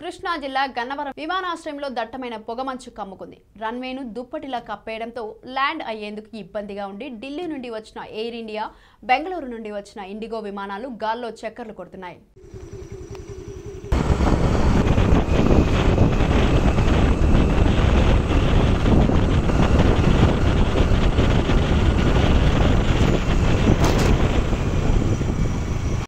కృష్ణా జిల్లా గన్నవరం విమానాశ్రయంలో దట్టమైన పొగమంచు కమ్ముకుంది. రన్వేను దుప్పటిలా కప్పేయడంతో ల్యాండ్ అయ్యేందుకు ఇబ్బందిగా ఉండి ఢిల్లీ నుండి వచ్చిన ఎయిర్ ఇండియా బెంగళూరు నుండి వచ్చిన ఇండిగో విమానాలు గాల్లో చక్కర్లు కొడుతున్నాయి.